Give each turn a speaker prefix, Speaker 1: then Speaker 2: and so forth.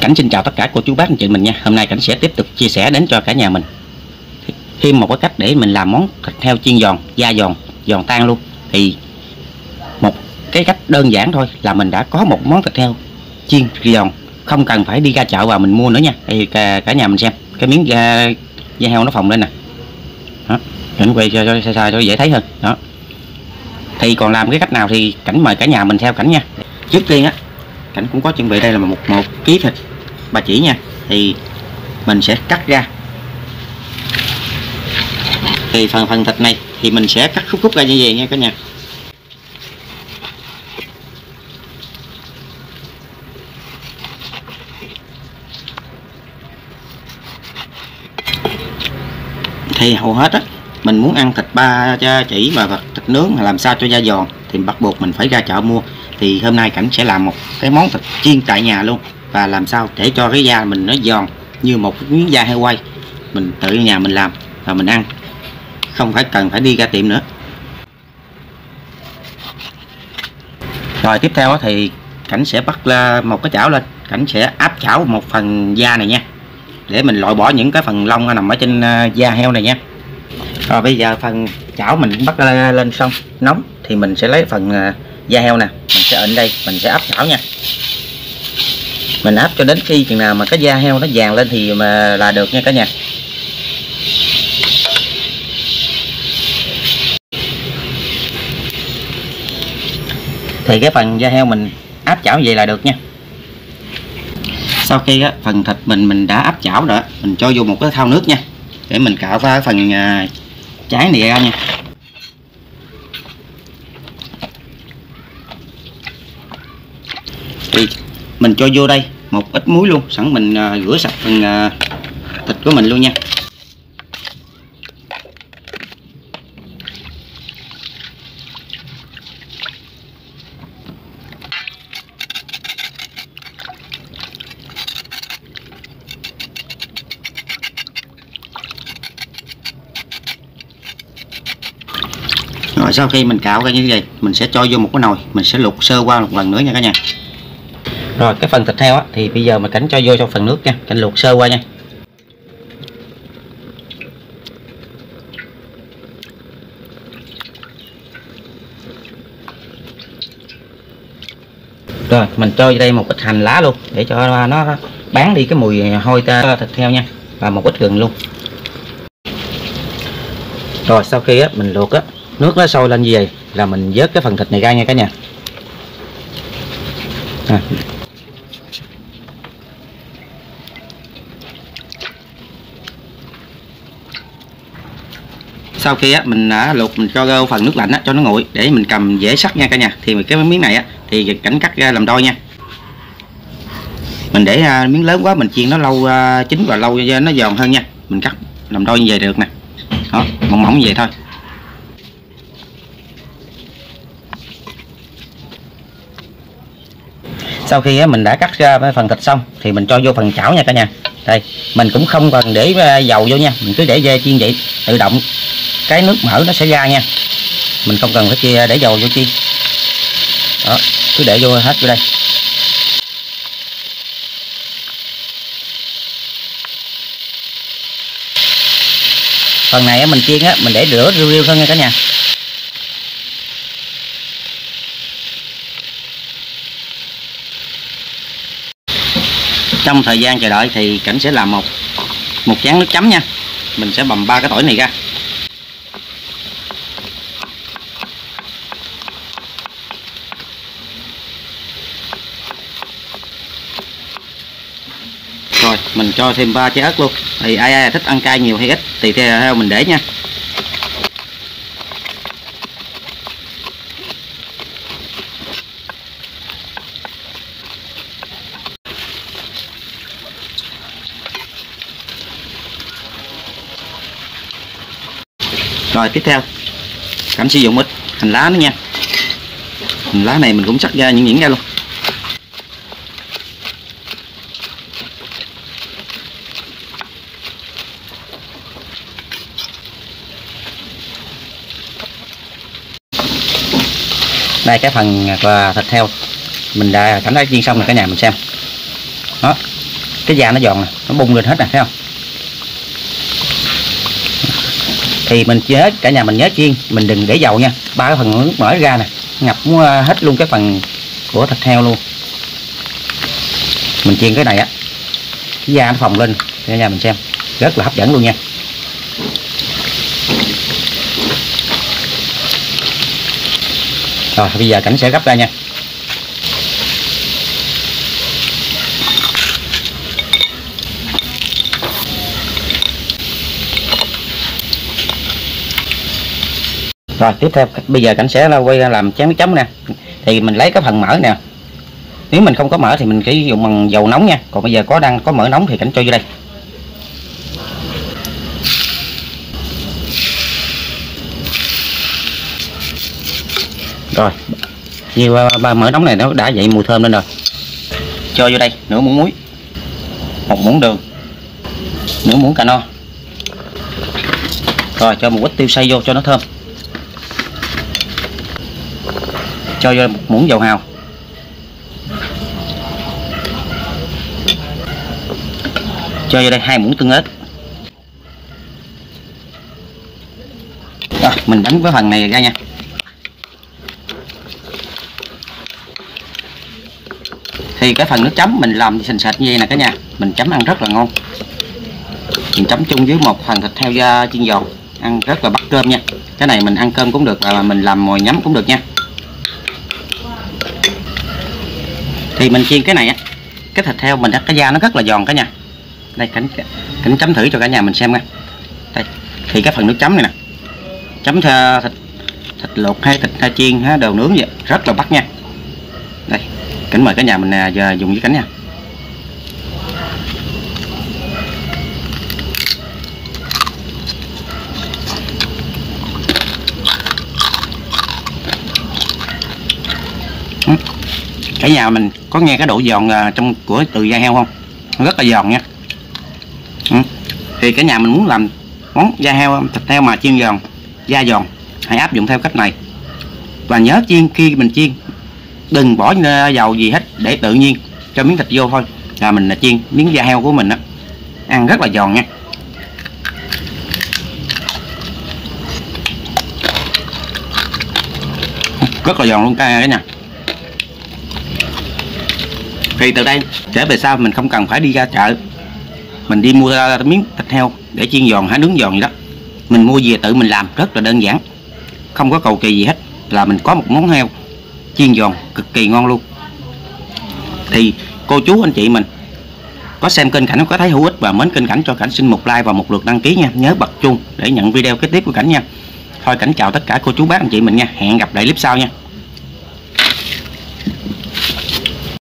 Speaker 1: Cảnh xin chào tất cả cô chú bác anh chị mình nha. Hôm nay Cảnh sẽ tiếp tục chia sẻ đến cho cả nhà mình. Thêm một cái cách để mình làm món thịt heo chiên giòn, da giòn, giòn tan luôn. Thì một cái cách đơn giản thôi là mình đã có một món thịt heo chiên giòn. Không cần phải đi ra chợ và mình mua nữa nha. Thì cả, cả nhà mình xem. Cái miếng da, da heo nó phồng lên nè. Đó, Cảnh quay cho, cho xa xa cho dễ thấy hơn. Đó. Thì còn làm cái cách nào thì Cảnh mời cả nhà mình theo Cảnh nha. Trước tiên á cảnh cũng có chuẩn bị đây là một một ký thịt ba chỉ nha, thì mình sẽ cắt ra. Thì phần phần thịt này thì mình sẽ cắt khúc khúc ra như vậy nha cả nhà. Thì hầu hết á, mình muốn ăn thịt ba chỉ và thịt nướng, làm sao cho da giòn thì bắt buộc mình phải ra chợ mua. Thì hôm nay cảnh sẽ làm một cái món thịt chiên tại nhà luôn và làm sao để cho cái da mình nó giòn như một miếng da heo quay. Mình tự nhà mình làm và mình ăn. Không phải cần phải đi ra tiệm nữa. Rồi tiếp theo thì cảnh sẽ bắt một cái chảo lên. Cảnh sẽ áp chảo một phần da này nha. Để mình loại bỏ những cái phần lông nằm ở trên à, da heo này nha. Rồi bây giờ phần chảo mình bắt lên xong nóng thì mình sẽ lấy phần à, da heo nè. Mình sẽ ở đây, mình sẽ áp chảo nha mình áp cho đến khi chừng nào mà cái da heo nó vàng lên thì mà là được nha cả nhà. Thì cái phần da heo mình áp chảo vậy là được nha. Sau khi á, phần thịt mình mình đã áp chảo rồi mình cho vô một cái thau nước nha để mình cạo qua phần à, trái này ra nha thì mình cho vô đây một ít muối luôn. Sẵn mình uh, rửa sạch phần uh, thịt của mình luôn nha. Rồi sau khi mình cạo ra như vậy mình sẽ cho vô một cái nồi. Mình sẽ luộc sơ qua một lần nữa nha cả nhà rồi, cái phần thịt heo á, thì bây giờ mình cảnh cho vô trong phần nước nha cảnh luộc sơ qua nha rồi, mình cho vô đây một ít hành lá luôn, để cho nó bán đi cái mùi hôi ta thịt heo nha, và một ít gừng luôn rồi, sau khi á, mình luộc á, nước nó sôi lên như vậy là mình vớt cái phần thịt này ra nha cả nhà à. Sau khi á mình đã luộc mình cho vô phần nước lạnh á cho nó nguội để mình cầm dễ sắc nha cả nhà. Thì cái miếng này á thì cảnh cắt ra làm đôi nha. Mình để à, miếng lớn quá mình chiên nó lâu à, chín và lâu à, nó giòn hơn nha. Mình cắt làm đôi như vậy được nè. Đó mỏng mỏng như vậy thôi. Sau khi mình đã cắt ra phần thịt xong thì mình cho vô phần chảo nha cả nhà. Đây mình cũng không cần để à, dầu vô nha. Mình cứ để dê chiên vậy tự động cái nước mỡ nó sẽ ra nha. Mình không cần phải chia để dầu vô chi. Đó, cứ để vô hết vô đây. Phần này mình chiên á, mình để rửa riu riu hơn nha cả nhà. Trong thời gian chờ đợi thì cảnh sẽ làm một một chén nước chấm nha. Mình sẽ bầm ba cái tỏi này ra rồi mình cho thêm ba trái ớt luôn. Thì ai ai thích ăn cay nhiều hay ít thì theo mình để nha. Rồi, tiếp theo. Cảnh sử dụng ít hành lá nữa nha. Hành lá này mình cũng cắt ra những nhuyễn ra luôn. Đây, cái phần thịt heo. Mình đã cảm đã chiên xong rồi, cả nhà mình xem. Đó, cái da nó giòn nè, nó bung lên hết nè, thấy không? Thì mình nhớ, cả nhà mình nhớ chiên, mình đừng để dầu nha. Ba cái phần nước mở ra nè, ngập hết luôn cái phần của thịt heo luôn. Mình chiên cái này á, cái da nó phồng lên, cả nhà mình xem. Rất là hấp dẫn luôn nha. Rồi, bây giờ cảnh sẽ gấp ra nha. Rồi, tiếp theo, bây giờ cảnh sẽ quay ra làm chén nước chấm nè. Thì mình lấy cái phần mỡ nè. Nếu mình không có mỡ thì mình chỉ dùng bằng dầu nóng nha. Còn bây giờ có đang có mỡ nóng thì cảnh cho vô đây. Rồi. Như ờ, ờ, ba mỡ nóng này, nó đã dậy mùi thơm lên rồi. Cho vô đây, nửa muỗng muối. Một muỗng đường. Nửa muỗng cà no. Rồi, cho một ít tiêu xay vô cho nó thơm. Cho vô một muỗng dầu hào. Cho vô đây hai muỗng tương ớt. Rồi, mình đánh với phần này ra nha. Thì cái phần nước chấm mình làm sình sạch như vậy nè cả nhà. Mình chấm ăn rất là ngon. Mình chấm chung với một phần thịt heo da chiên giòn ăn rất là bắt cơm nha. Cái này mình ăn cơm cũng được và mình làm mồi nhắm cũng được nha. Thì mình chiên cái này á. Cái thịt heo mình cái da nó rất là giòn cả nhà. Đây cảnh cảnh chấm thử cho cả nhà mình xem nha. Đây, thì cái phần nước chấm này nè. Chấm thịt thịt luộc hay thịt hay chiên ha đồ nướng vậy rất là bắt nha. Đây kính mời cả nhà mình à, giờ dùng với cánh nha. Ừ. Cả nhà mình có nghe cái độ giòn à, trong của từ da heo không? Rất là giòn nha. Ừ. Thì cả nhà mình muốn làm món da heo à, thịt heo mà chiên giòn da giòn hãy áp dụng theo cách này. Và nhớ chiên khi mình chiên đừng bỏ dầu gì hết để tự nhiên cho miếng thịt vô thôi. Là mình là chiên, miếng da heo của mình á. Ăn rất là giòn nha. Rất là giòn luôn cả nhà. Thì từ đây trở về sau mình không cần phải đi ra chợ. Mình đi mua ra miếng thịt heo để chiên giòn hay nướng giòn gì đó. Mình mua về tự mình làm, rất là đơn giản. Không có cầu kỳ gì hết. Là mình có một món heo chiên giòn, cực kỳ ngon luôn. Thì cô chú anh chị mình có xem kênh cảnh có thấy hữu ích và mến kênh cảnh cho cảnh xin một like và một lượt đăng ký nha. Nhớ bật chuông để nhận video kế tiếp của cảnh nha. Thôi cảnh chào tất cả cô chú bác anh chị mình nha. Hẹn gặp lại clip sau nha.